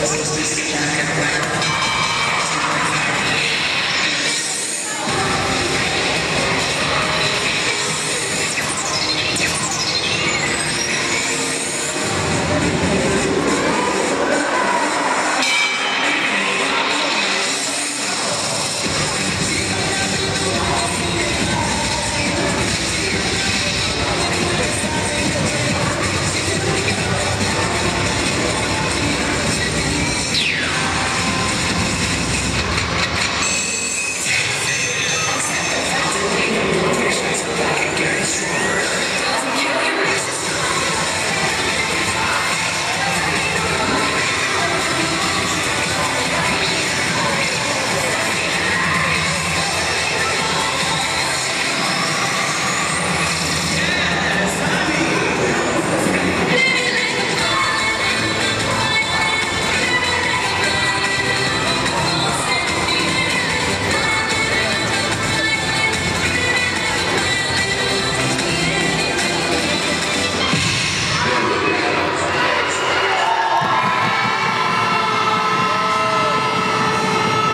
Christmas this kind of